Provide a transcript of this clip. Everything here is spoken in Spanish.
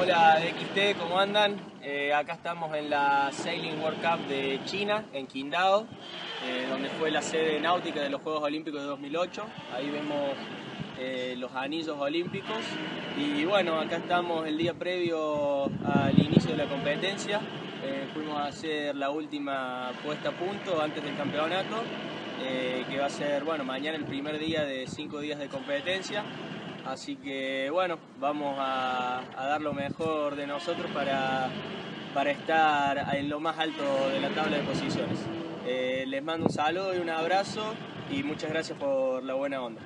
Hola XT, ¿cómo andan? Eh, acá estamos en la Sailing World Cup de China, en Qingdao, eh, donde fue la sede náutica de los Juegos Olímpicos de 2008. Ahí vemos eh, los anillos olímpicos. Y bueno, acá estamos el día previo al inicio de la competencia. fuimos a hacer la última puesta a punto antes del campeonato, que va a ser, bueno, mañana el primer día de cinco días de competencia. Así que bueno, vamos a, dar lo mejor de nosotros para, para, estar en lo más alto de la tabla de posiciones. Eh, les mando un saludo y un abrazo y muchas gracias por la buena onda.